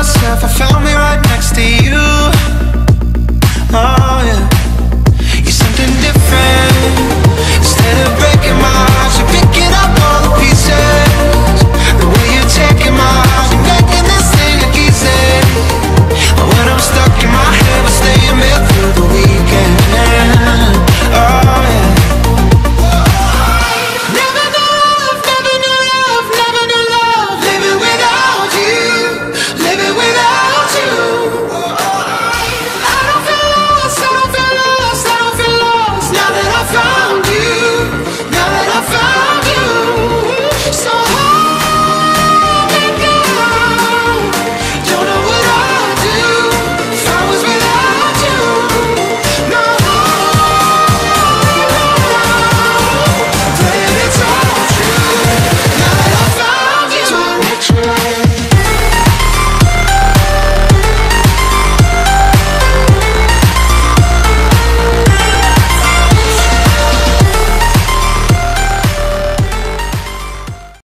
myself, I found my